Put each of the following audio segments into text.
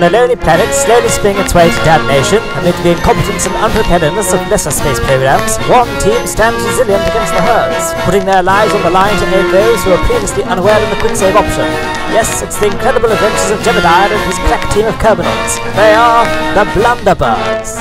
On a lonely planet slowly spinning its way to damnation, amid the incompetence and unpreparedness of lesser space programs, one team stands resilient against the herds, putting their lives on the line to aid those who are previously unaware of the quick save option. Yes, it's the incredible adventures of Jebediah and his crack team of Kerbinauts. They are the Blunderbirds.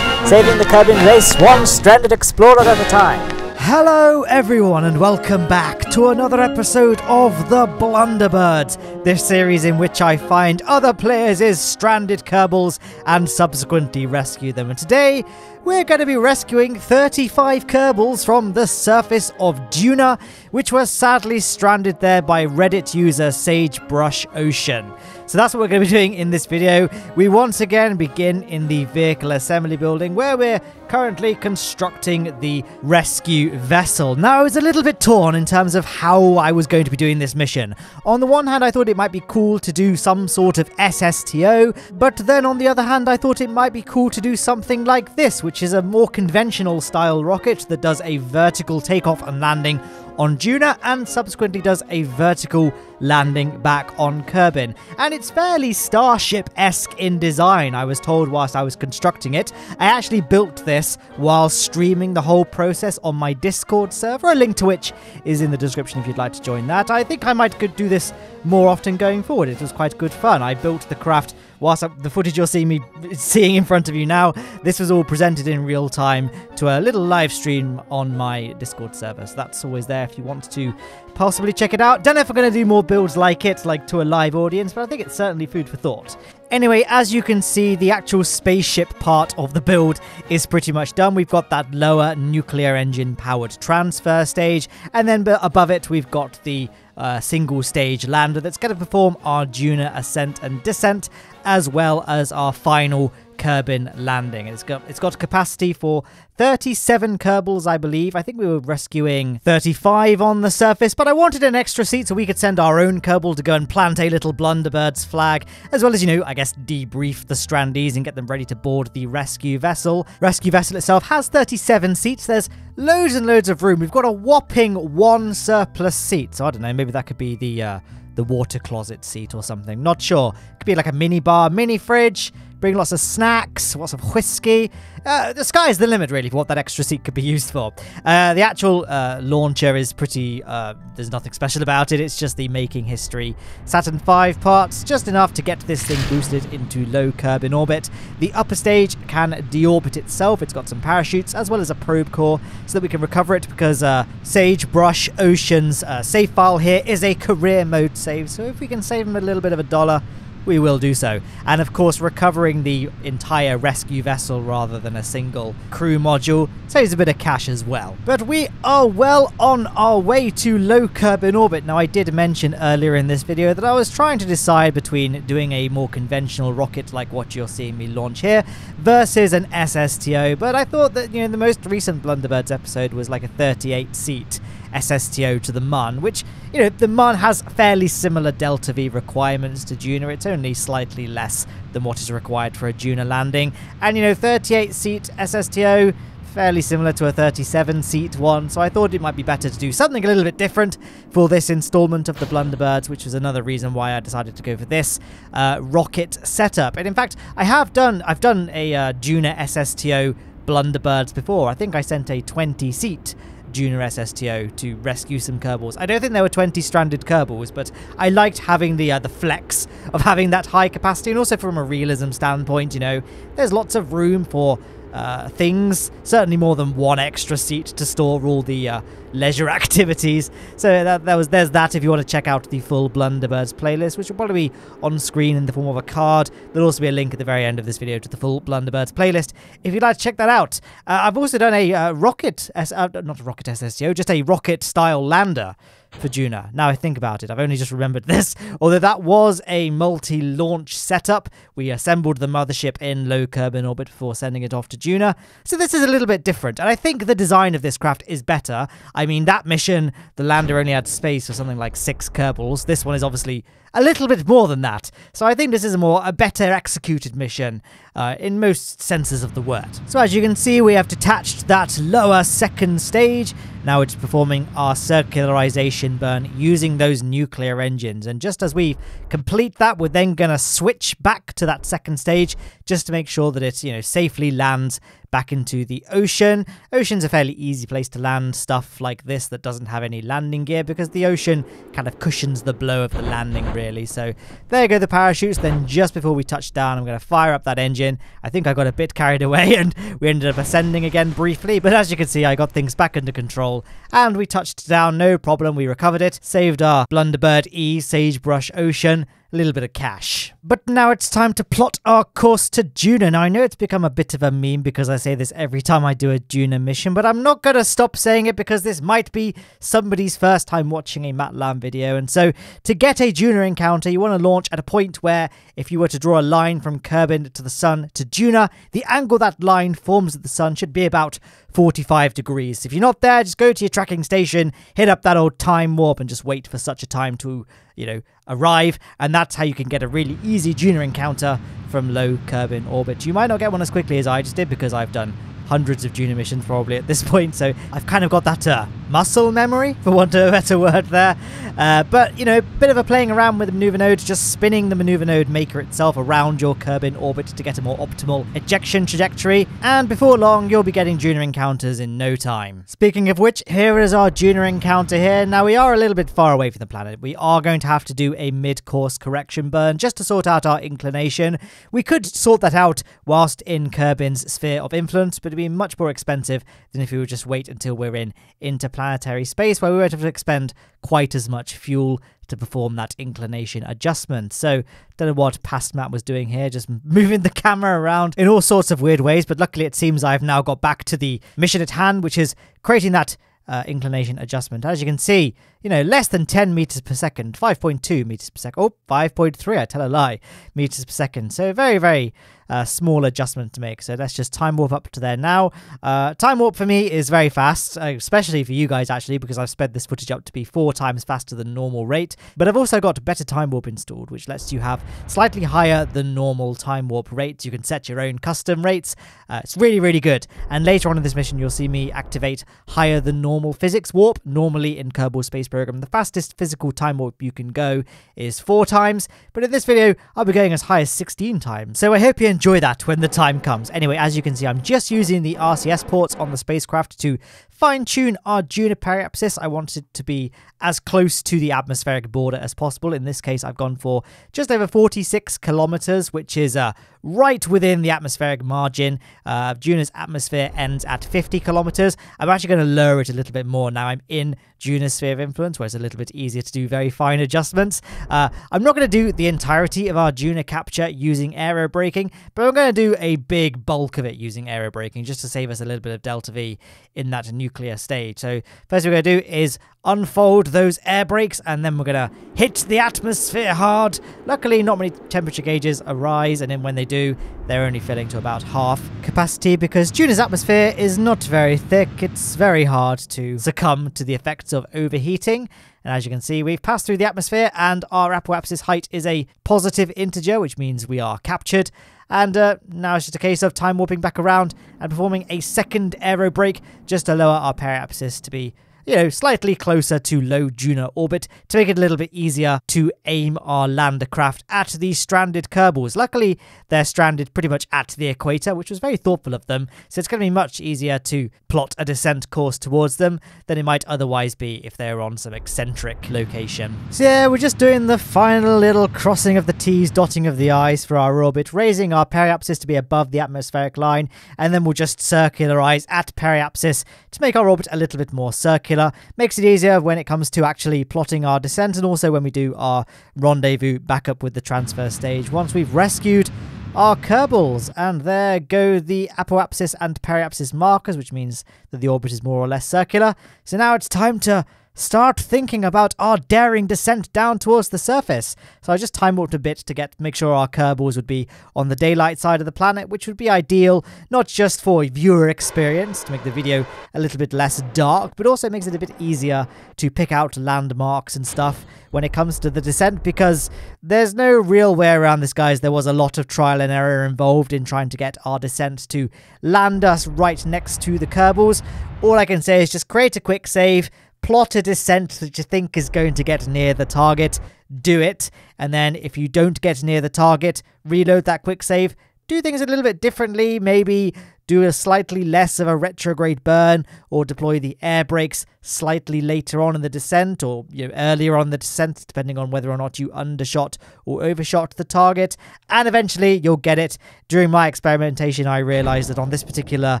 Saving the Kerbin race one stranded explorer at a time. Hello, everyone, and welcome back to another episode of The Blunderbirds, this series in which I find other players' is stranded Kerbals and subsequently rescue them. And today, we're going to be rescuing 35 Kerbals from the surface of Duna, which were sadly stranded there by Reddit user Sagebrush Ocean. So that's what we're going to be doing in this video. We once again begin in the vehicle assembly building where we're currently constructing the rescue vessel. Now, I was a little bit torn in terms of how I was going to be doing this mission. On the one hand, I thought it might be cool to do some sort of SSTO, but then on the other hand, I thought it might be cool to do something like this, which is a more conventional style rocket that does a vertical takeoff and landing on Duna and subsequently does a vertical landing back on Kerbin. And it's fairly Starship esque in design, I was told whilst I was constructing it. I actually built this while streaming the whole process on my Discord server, a link to which is in the description if you'd like to join that. I think I might do this more often going forward. It was quite good fun. I built the craft whilst the footage you're seeing me seeing in front of you now, this was all presented in real time to a little live stream on my Discord server. So that's always there if you want to possibly check it out. Don't know if we're going to do more builds like it, like to a live audience, but I think it's certainly food for thought. Anyway, as you can see, the actual spaceship part of the build is pretty much done. We've got that lower nuclear engine powered transfer stage, and then above it, we've got the uh, single stage lander that's going to perform our Duna ascent and descent, as well as our final Kerbin landing. It's got it's got capacity for 37 Kerbals, I believe. I think we were rescuing 35 on the surface, but I wanted an extra seat so we could send our own Kerbal to go and plant a little Blunderbird's flag, as well as, you know, I guess debrief the Strandies and get them ready to board the rescue vessel. Rescue vessel itself has 37 seats. There's loads and loads of room. We've got a whopping one surplus seat, so I don't know, maybe that could be the uh, the water closet seat or something. Not sure. Could be like a mini bar, mini fridge, bring lots of snacks, lots of whiskey. Uh, the sky's the limit, really, for what that extra seat could be used for. Uh, the actual uh, launcher is pretty, uh, there's nothing special about it. It's just the making history Saturn V parts, just enough to get this thing boosted into low Kerbin orbit. The upper stage can deorbit itself. It's got some parachutes as well as a probe core so that we can recover it because uh, Sagebrush Ocean's uh, save file here is a career mode save. So if we can save him a little bit of a dollar, we will do so. And of course, recovering the entire rescue vessel rather than a single crew module saves a bit of cash as well. But we are well on our way to low Kerbin orbit. Now, I did mention earlier in this video that I was trying to decide between doing a more conventional rocket like what you're seeing me launch here versus an SSTO, but I thought that, you know, the most recent Blunderbirds episode was like a 38 seat SSTO to the Mun, which, you know, the Mun has fairly similar Delta V requirements to Duna. It's only slightly less than what is required for a Duna landing. And, you know, 38 seat SSTO, fairly similar to a 37 seat one, so I thought it might be better to do something a little bit different for this installment of the Blunderbirds, which was another reason why I decided to go for this uh, rocket setup. And in fact, I have done, I've done a uh, Duna SSTO Blunderbirds before. I think I sent a 20 seat Duna SSTO to rescue some Kerbals. I don't think there were 20 stranded Kerbals, but I liked having the uh, the flex of having that high capacity, and also from a realism standpoint, you know, there's lots of room for uh, things. Certainly more than one extra seat to store all the uh, leisure activities. So that, that was there's that if you want to check out the full Blunderbirds playlist, which will probably be on screen in the form of a card. There'll also be a link at the very end of this video to the full Blunderbirds playlist if you'd like to check that out. Uh, I've also done a uh, rocket, S- uh, not a rocket SSTO, just a rocket style lander for Duna. Now I think about it, I've only just remembered this. Although that was a multi launch setup, we assembled the mothership in low Kerbin orbit before sending it off to Duna. So this is a little bit different, and I think the design of this craft is better. I mean, that mission, the lander only had space for something like six Kerbals. This one is obviously a little bit more than that. So I think this is a more a better executed mission uh, in most senses of the word. So as you can see, we have detached that lower second stage. Now it's performing our circularization burn using those nuclear engines. And just as we complete that, we're then going to switch back to that second stage just to make sure that it, you know, safely lands back into the ocean. Ocean's a fairly easy place to land stuff like this that doesn't have any landing gear because the ocean kind of cushions the blow of the landing really. So there you go the parachutes. Then just before we touch down, I'm going to fire up that engine. I think I got a bit carried away and we ended up ascending again briefly, but as you can see, I got things back under control and we touched down, no problem. We recovered it, saved our Blunderbird E Sagebrush Ocean little bit of cash. But now it's time to plot our course to Duna. Now, I know it's become a bit of a meme because I say this every time I do a Duna mission, but I'm not going to stop saying it because this might be somebody's first time watching a Matt Lowne video. And so, to get a Duna encounter, you want to launch at a point where, if you were to draw a line from Kerbin to the sun to Duna, the angle that line forms with the sun should be about 45 degrees. If you're not there, just go to your tracking station, hit up that old time warp, and just wait for such a time to, you know, arrive. And that's how you can get a really easy Duna encounter from low Kerbin orbit. You might not get one as quickly as I just did because I've done hundreds of Duna missions probably at this point, so I've kind of got that uh, muscle memory, for want of a better word there. Uh, but, you know, a bit of a playing around with the maneuver node, just spinning the maneuver node maker itself around your Kerbin orbit to get a more optimal ejection trajectory, and before long, you'll be getting Duna encounters in no time. Speaking of which, here is our Duna encounter here. Now, we are a little bit far away from the planet. We are going to have to do a mid-course correction burn just to sort out our inclination. We could sort that out whilst in Kerbin's sphere of influence, but it'd be much more expensive than if we would just wait until we're in interplanetary space where we won't have to expend quite as much fuel to perform that inclination adjustment. So, don't know what past Matt was doing here, just moving the camera around in all sorts of weird ways. But luckily, it seems I've now got back to the mission at hand, which is creating that uh, inclination adjustment. As you can see, you know, less than 10 meters per second, 5.2 meters per second. Oh, 5.3, I tell a lie, meters per second. So very, very uh, small adjustment to make. So let's just time warp up to there now. Uh, time warp for me is very fast, uh, especially for you guys actually, because I've sped this footage up to be four times faster than normal rate. But I've also got better time warp installed, which lets you have slightly higher than normal time warp rates. You can set your own custom rates. Uh, it's really, really good. And later on in this mission, you'll see me activate higher than normal physics warp. Normally in Kerbal Space Program, the fastest physical time warp you can go is four times. But in this video, I'll be going as high as 16 times. So I hope you enjoy that when the time comes. Anyway, as you can see, I'm just using the RCS ports on the spacecraft to fine-tune our Duna periapsis. I wanted to be as close to the atmospheric border as possible. In this case, I've gone for just over 46 kilometers, which is uh, right within the atmospheric margin. Uh, Duna's atmosphere ends at 50 kilometers. I'm actually going to lower it a little bit more now. I'm in Duna's sphere of influence, where it's a little bit easier to do very fine adjustments. Uh, I'm not going to do the entirety of our Duna capture using aerobraking, but I'm going to do a big bulk of it using aerobraking just to save us a little bit of delta V in that nuclear stage. So first we're going to do is unfold those air brakes and then we're going to hit the atmosphere hard. Luckily not many temperature gauges arise and then when they do they're only filling to about half capacity because Duna's atmosphere is not very thick. It's very hard to succumb to the effects of overheating. And as you can see, we've passed through the atmosphere and our apoapsis height is a positive integer, which means we are captured. And uh, now it's just a case of time warping back around and performing a second aero brake just to lower our periapsis to be you know, slightly closer to low Duna orbit to make it a little bit easier to aim our lander craft at these stranded Kerbals. Luckily, they're stranded pretty much at the equator, which was very thoughtful of them, so it's going to be much easier to plot a descent course towards them than it might otherwise be if they're on some eccentric location. So yeah, we're just doing the final little crossing of the T's, dotting of the I's for our orbit, raising our periapsis to be above the atmospheric line, and then we'll just circularize at periapsis to make our orbit a little bit more circular Makes it easier when it comes to actually plotting our descent and also when we do our rendezvous back up with the transfer stage. Once we've rescued our Kerbals, and there go the apoapsis and periapsis markers, which means that the orbit is more or less circular. So now it's time to start thinking about our daring descent down towards the surface. So I just time warped a bit to get make sure our Kerbals would be on the daylight side of the planet, which would be ideal not just for viewer experience to make the video a little bit less dark, but also makes it a bit easier to pick out landmarks and stuff when it comes to the descent because there's no real way around this, guys. There was a lot of trial and error involved in trying to get our descent to land us right next to the Kerbals. All I can say is just create a quick save, plot a descent that you think is going to get near the target, do it, and then if you don't get near the target, reload that quick save, do things a little bit differently, maybe do a slightly less of a retrograde burn, or deploy the air brakes slightly later on in the descent, or you know, earlier on the descent, depending on whether or not you undershot or overshot the target, and eventually you'll get it. During my experimentation, I realized that on this particular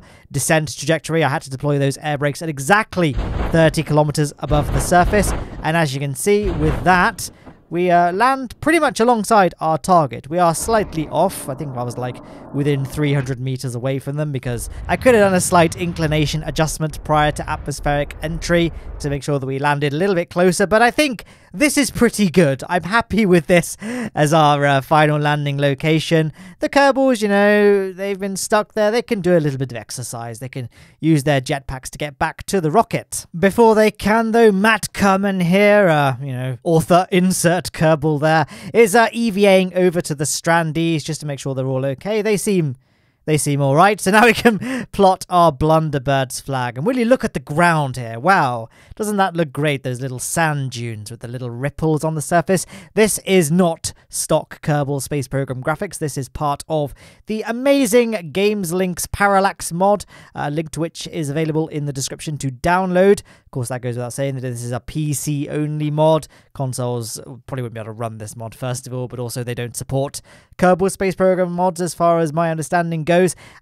descent trajectory, I had to deploy those air brakes at exactly 30 kilometers above the surface, and as you can see with that, we uh, land pretty much alongside our target. We are slightly off. I think I was like within 300 meters away from them because I could have done a slight inclination adjustment prior to atmospheric entry to make sure that we landed a little bit closer. But I think this is pretty good. I'm happy with this as our uh, final landing location. The Kerbals, you know, they've been stuck there. They can do a little bit of exercise. They can use their jetpacks to get back to the rocket. Before they can, though, Matt Kerman here, uh, you know, author insert Kerbal there, is uh, EVAing over to the Strandies just to make sure they're all okay. They seem they seem all right. So now we can plot our Blunderbird's flag. And will you look at the ground here? Wow, doesn't that look great? Those little sand dunes with the little ripples on the surface. This is not stock Kerbal Space Program graphics. This is part of the amazing Gameslinx Parallax mod, a link to which is available in the description to download. Of course, that goes without saying that this is a PC only mod. Consoles probably wouldn't be able to run this mod, first of all, but also they don't support Kerbal Space Program mods as far as my understanding goes.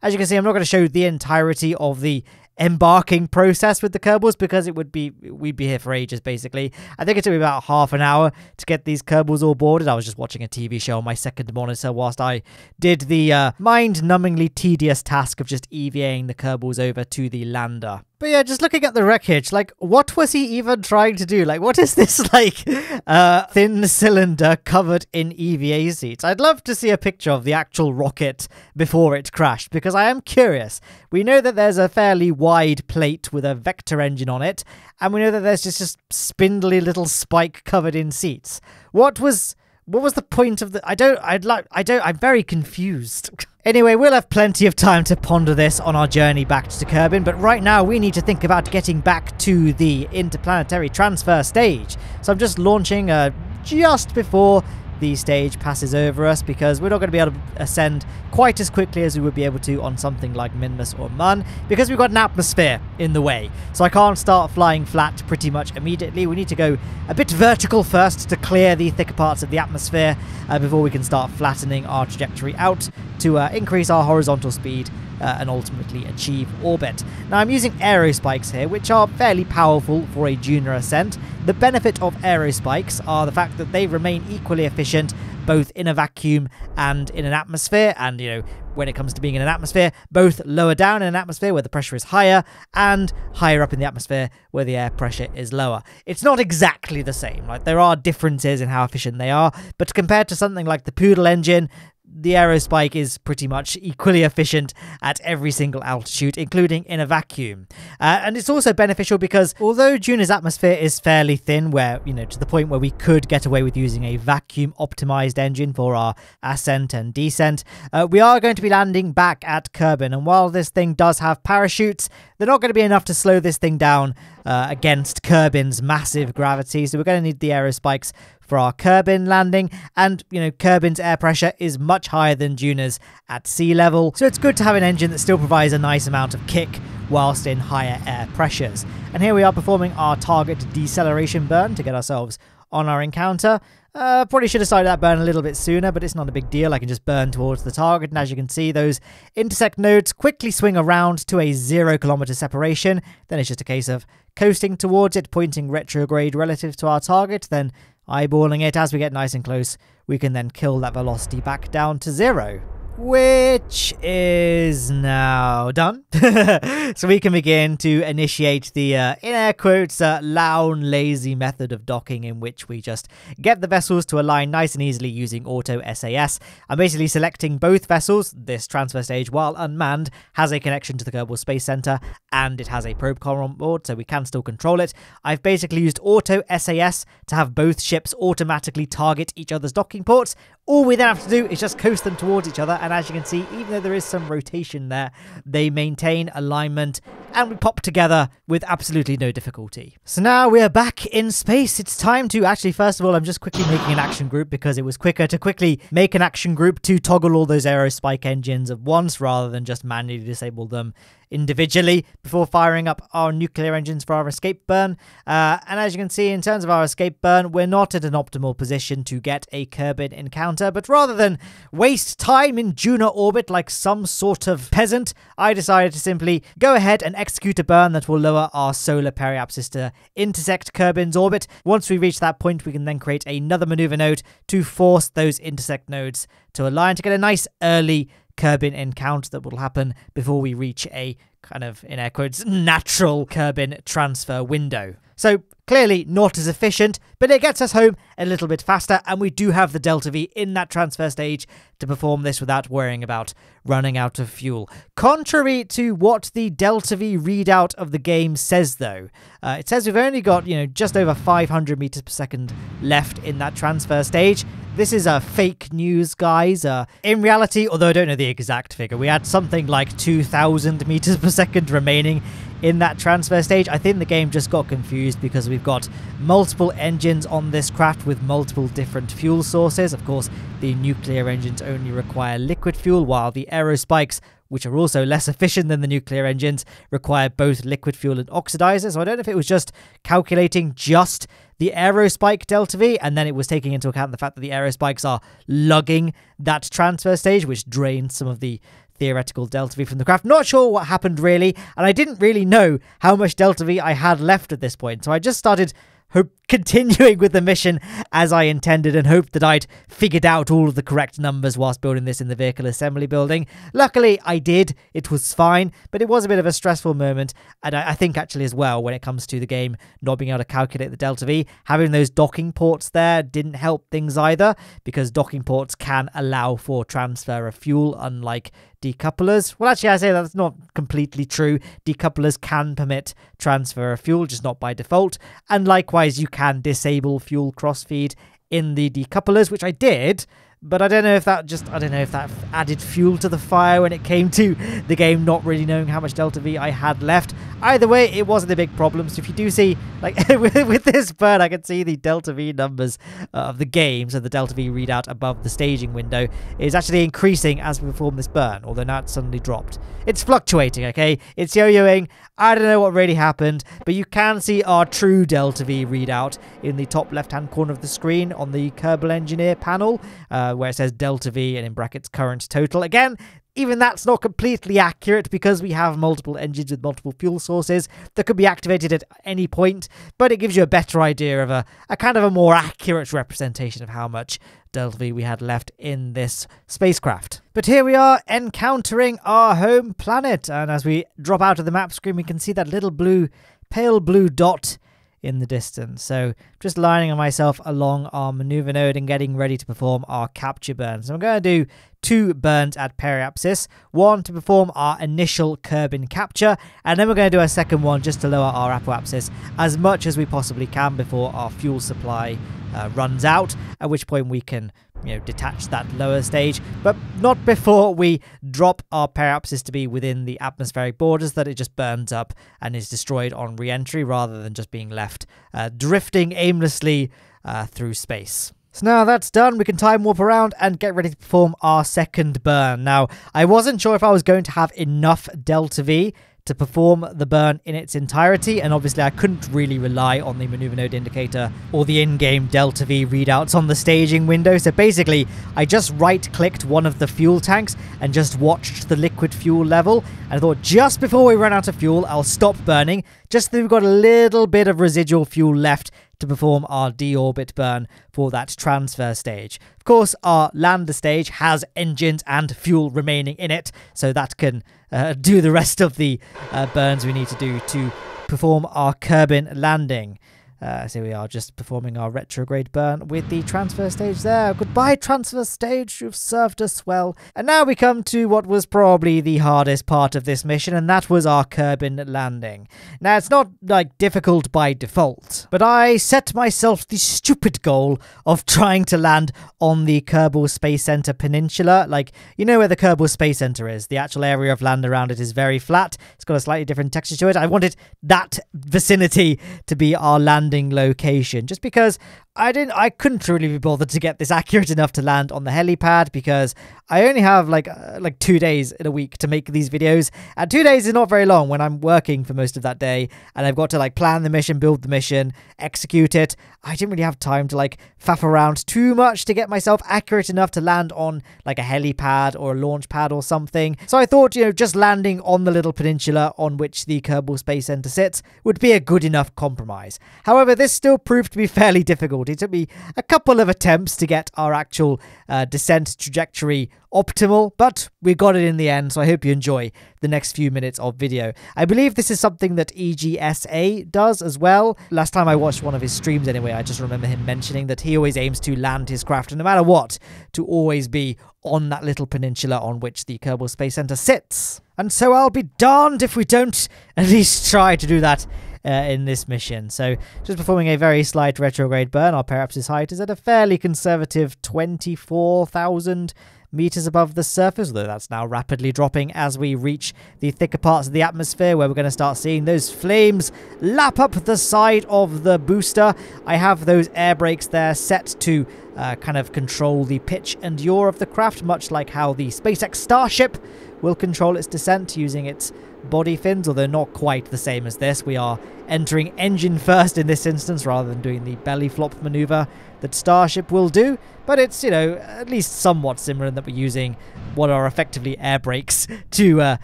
As you can see, I'm not going to show the entirety of the embarking process with the Kerbals because it would be we'd be here for ages basically. I think it took me about half an hour to get these Kerbals all boarded. I was just watching a TV show on my second monitor whilst I did the uh, mind-numbingly tedious task of just EVAing the Kerbals over to the lander. But yeah, just looking at the wreckage, like, what was he even trying to do? Like, what is this, like, uh, thin cylinder covered in EVA seats? I'd love to see a picture of the actual rocket before it crashed, because I am curious. We know that there's a fairly wide plate with a vector engine on it, and we know that there's just a spindly little spike covered in seats. What was what was the point of the? I don't. I'd like. I don't. I'm very confused. Anyway, we'll have plenty of time to ponder this on our journey back to Kerbin, but right now we need to think about getting back to the interplanetary transfer stage. So I'm just launching uh, just before the stage passes over us because we're not going to be able to ascend quite as quickly as we would be able to on something like Minmus or Mun because we've got an atmosphere in the way. So I can't start flying flat pretty much immediately. We need to go a bit vertical first to clear the thicker parts of the atmosphere uh, before we can start flattening our trajectory out to uh, increase our horizontal speed uh, and ultimately achieve orbit. Now I'm using aerospikes here, which are fairly powerful for a Duna ascent. The benefit of aerospikes are the fact that they remain equally efficient both in a vacuum and in an atmosphere, and you know, when it comes to being in an atmosphere, both lower down in an atmosphere where the pressure is higher and higher up in the atmosphere where the air pressure is lower. It's not exactly the same. Like there are differences in how efficient they are, but compared to something like the Poodle engine, the aerospike is pretty much equally efficient at every single altitude, including in a vacuum. Uh, and it's also beneficial because although Duna's atmosphere is fairly thin, where, you know, to the point where we could get away with using a vacuum optimized engine for our ascent and descent, uh, we are going to be landing back at Kerbin. And while this thing does have parachutes, they're not going to be enough to slow this thing down uh, against Kerbin's massive gravity. So we're going to need the aerospikes for our Kerbin landing. And, you know, Kerbin's air pressure is much higher than Duna's at sea level. So it's good to have an engine that still provides a nice amount of kick whilst in higher air pressures. And here we are performing our target deceleration burn to get ourselves on our encounter. Uh, probably should have started that burn a little bit sooner, but it's not a big deal. I can just burn towards the target, and as you can see, those intersect nodes quickly swing around to a zero kilometer separation. Then it's just a case of coasting towards it, pointing retrograde relative to our target, then eyeballing it as we get nice and close, we can then kill that velocity back down to zero. Which is now done. so we can begin to initiate the, uh, in air quotes, uh, Lowne lazy method of docking in which we just get the vessels to align nice and easily using auto SAS. I'm basically selecting both vessels. This transfer stage, while unmanned, has a connection to the Kerbal Space Center and it has a probe core on board, so we can still control it. I've basically used auto SAS to have both ships automatically target each other's docking ports. All we then have to do is just coast them towards each other, and as you can see, even though there is some rotation there, they maintain alignment and we pop together with absolutely no difficulty. So now we are back in space. It's time to actually, first of all, I'm just quickly making an action group because it was quicker to quickly make an action group to toggle all those aerospike engines at once rather than just manually disable them individually before firing up our nuclear engines for our escape burn. Uh, and as you can see, in terms of our escape burn, we're not at an optimal position to get a Kerbin encounter, but rather than waste time in Duna orbit like some sort of peasant, I decided to simply go ahead and execute a burn that will lower our solar periapsis to intersect Kerbin's orbit. Once we reach that point, we can then create another maneuver node to force those intersect nodes to align to get a nice early Kerbin encounter that will happen before we reach a kind of, in air quotes, natural Kerbin transfer window. So clearly not as efficient, but it gets us home a little bit faster, and we do have the Delta V in that transfer stage to perform this without worrying about running out of fuel. Contrary to what the Delta V readout of the game says, though, uh, it says we've only got, you know, just over 500 meters per second left in that transfer stage. This is a uh, fake news, guys. Uh, in reality, although I don't know the exact figure, we had something like 2,000 meters per second remaining in that transfer stage. I think the game just got confused because we've got multiple engines on this craft with multiple different fuel sources. Of course, the nuclear engines only require liquid fuel, while the aerospikes which are also less efficient than the nuclear engines, require both liquid fuel and oxidizer. So I don't know if it was just calculating just the aerospike delta V, and then it was taking into account the fact that the aerospikes are lugging that transfer stage, which drains some of the theoretical delta V from the craft. Not sure what happened really, and I didn't really know how much delta V I had left at this point, so I just started continuing with the mission as I intended and hoped that I'd figured out all of the correct numbers whilst building this in the vehicle assembly building. Luckily, I did. It was fine, but it was a bit of a stressful moment. And I, I think actually as well, when it comes to the game not being able to calculate the delta V, having those docking ports there didn't help things either because docking ports can allow for transfer of fuel, unlike decouplers. Well, actually, I say that's not completely true. Decouplers can permit transfer of fuel, just not by default. And likewise, you can disable fuel crossfeed in the decouplers, which I did, but I don't know if that just I don't know if that added fuel to the fire when it came to the game not really knowing how much Delta V I had left. Either way, it wasn't a big problem. So if you do see like with, with this burn, I can see the Delta V numbers uh, of the game, so the Delta V readout above the staging window is actually increasing as we perform this burn, although now it's suddenly dropped. It's fluctuating, okay? It's yo-yoing. I don't know what really happened, but you can see our true Delta V readout in the top left-hand corner of the screen on the Kerbal Engineer panel. Uh, uh, where it says delta V and in brackets current total. Again, even that's not completely accurate because we have multiple engines with multiple fuel sources that could be activated at any point, but it gives you a better idea of a, a kind of a more accurate representation of how much Delta V we had left in this spacecraft. But here we are encountering our home planet, and as we drop out of the map screen, we can see that little blue, pale blue dot in the distance. So just lining myself along our maneuver node and getting ready to perform our capture burn. So I'm going to do two burns at periapsis, one to perform our initial Kerbin capture, and then we're going to do a second one just to lower our apoapsis as much as we possibly can before our fuel supply uh, runs out, at which point we can you know, detach that lower stage, but not before we drop our periapsis to be within the atmospheric borders that it just burns up and is destroyed on re-entry rather than just being left uh, drifting aimlessly uh, through space. So now that's done, we can time warp around and get ready to perform our second burn. Now, I wasn't sure if I was going to have enough Delta V to perform the burn in its entirety, and obviously I couldn't really rely on the maneuver node indicator or the in-game Delta V readouts on the staging window, so basically I just right-clicked one of the fuel tanks and just watched the liquid fuel level, and I thought just before we run out of fuel, I'll stop burning, just so we've got a little bit of residual fuel left to perform our deorbit burn for that transfer stage. Of course, our lander stage has engines and fuel remaining in it, so that can uh, do the rest of the uh, burns we need to do to perform our Kerbin landing. Uh, so we are just performing our retrograde burn with the transfer stage there. Goodbye, transfer stage. You've served us well. And now we come to what was probably the hardest part of this mission, and that was our Kerbin landing. Now, it's not like difficult by default, but I set myself the stupid goal of trying to land on the Kerbal Space Center Peninsula. Like, you know where the Kerbal Space Center is. The actual area of land around it is very flat. It's got a slightly different texture to it. I wanted that vicinity to be our land landing location just because I didn't I couldn't really be bothered to get this accurate enough to land on the helipad because I only have like uh, like 2 days in a week to make these videos and 2 days is not very long when I'm working for most of that day and I've got to like plan the mission, build the mission, execute it. I didn't really have time to like faff around too much to get myself accurate enough to land on like a helipad or a launch pad or something. So I thought, you know, just landing on the little peninsula on which the Kerbal Space Center sits would be a good enough compromise. However, this still proved to be fairly difficult it took me a couple of attempts to get our actual uh, descent trajectory optimal, but we got it in the end, so I hope you enjoy the next few minutes of video. I believe this is something that EGSA does as well. Last time I watched one of his streams anyway, I just remember him mentioning that he always aims to land his craft, no matter what, to always be on that little peninsula on which the Kerbal Space Center sits. And so I'll be darned if we don't at least try to do that uh, in this mission. So just performing a very slight retrograde burn, our periapsis height is at a fairly conservative 24,000 meters above the surface, although that's now rapidly dropping as we reach the thicker parts of the atmosphere where we're going to start seeing those flames lap up the side of the booster. I have those air brakes there set to uh, kind of control the pitch and yaw of the craft, much like how the SpaceX Starship will control its descent using its body fins, although not quite the same as this. We are entering engine first in this instance rather than doing the belly flop maneuver that Starship will do, but it's, you know, at least somewhat similar in that we're using what are effectively air brakes to uh,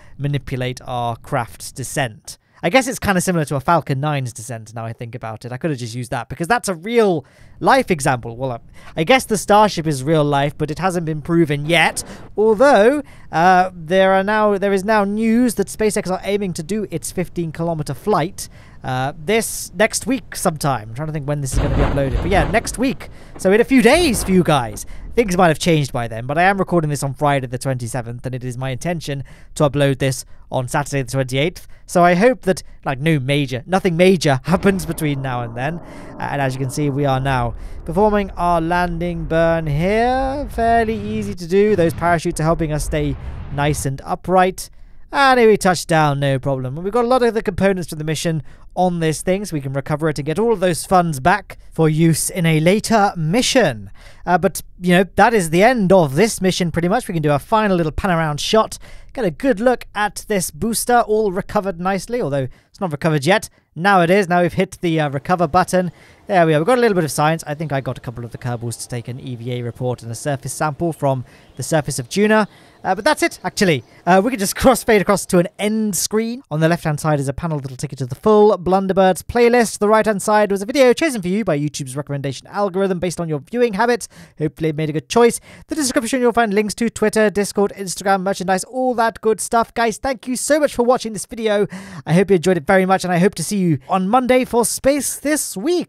manipulate our craft's descent. I guess it's kind of similar to a Falcon 9's descent now I think about it. I could have just used that because that's a real life example. Well, I guess the Starship is real life, but it hasn't been proven yet. Although uh, there are now there is now news that SpaceX are aiming to do its 15 kilometer flight uh, this next week sometime. I'm trying to think when this is going to be uploaded. But yeah, next week. So in a few days for you guys. Things might have changed by then, but I am recording this on Friday the 27th, and it is my intention to upload this on Saturday the 28th. So I hope that, like, no major, nothing major happens between now and then. Uh, and as you can see, we are now performing our landing burn here. Fairly easy to do. Those parachutes are helping us stay nice and upright. And here we touch down, no problem. We've got a lot of the components to the mission on this thing, so we can recover it and get all of those funds back for use in a later mission. Uh, but, you know, that is the end of this mission pretty much. We can do a final little pan around shot, get a good look at this booster, all recovered nicely, although it's not recovered yet. Now it is. Now we've hit the uh, recover button. There we are. We've got a little bit of science. I think I got a couple of the Kerbals to take an EVA report and a surface sample from the surface of Duna. Uh, but that's it, actually. Uh, we can just crossfade across to an end screen. On the left-hand side is a panel that'll take you to the full Blunderbirds playlist. The right-hand side was a video chosen for you by YouTube's recommendation algorithm based on your viewing habits. Hopefully made a good choice. The description you'll find links to Twitter, Discord, Instagram, merchandise, all that good stuff. Guys, thank you so much for watching this video. I hope you enjoyed it very much, and I hope to see you on Monday for Space This Week.